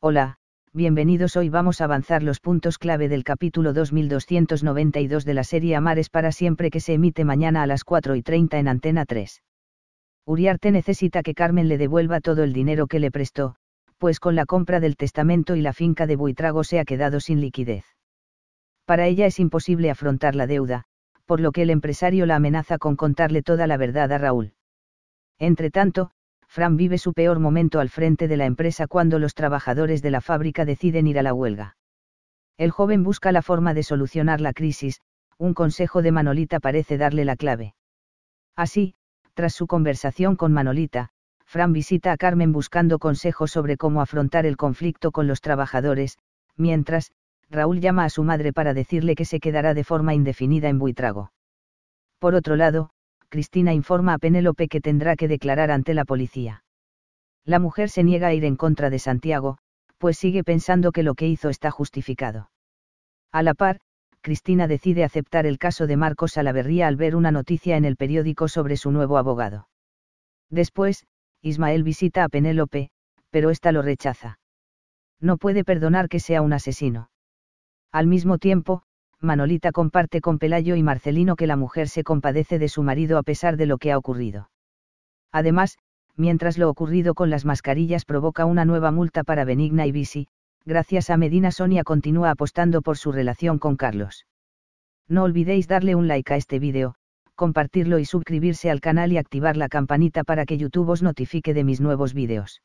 Hola, bienvenidos hoy vamos a avanzar los puntos clave del capítulo 2292 de la serie Amares para siempre que se emite mañana a las 4 y 30 en Antena 3. Uriarte necesita que Carmen le devuelva todo el dinero que le prestó, pues con la compra del testamento y la finca de Buitrago se ha quedado sin liquidez. Para ella es imposible afrontar la deuda, por lo que el empresario la amenaza con contarle toda la verdad a Raúl. Entretanto, Fran vive su peor momento al frente de la empresa cuando los trabajadores de la fábrica deciden ir a la huelga. El joven busca la forma de solucionar la crisis, un consejo de Manolita parece darle la clave. Así, tras su conversación con Manolita, Fran visita a Carmen buscando consejos sobre cómo afrontar el conflicto con los trabajadores, mientras, Raúl llama a su madre para decirle que se quedará de forma indefinida en Buitrago. Por otro lado, Cristina informa a Penélope que tendrá que declarar ante la policía. La mujer se niega a ir en contra de Santiago, pues sigue pensando que lo que hizo está justificado. A la par, Cristina decide aceptar el caso de Marcos Salaverría al ver una noticia en el periódico sobre su nuevo abogado. Después, Ismael visita a Penélope, pero ésta lo rechaza. No puede perdonar que sea un asesino. Al mismo tiempo, Manolita comparte con Pelayo y Marcelino que la mujer se compadece de su marido a pesar de lo que ha ocurrido. Además, mientras lo ocurrido con las mascarillas provoca una nueva multa para Benigna y Bisi, gracias a Medina Sonia continúa apostando por su relación con Carlos. No olvidéis darle un like a este vídeo, compartirlo y suscribirse al canal y activar la campanita para que YouTube os notifique de mis nuevos vídeos.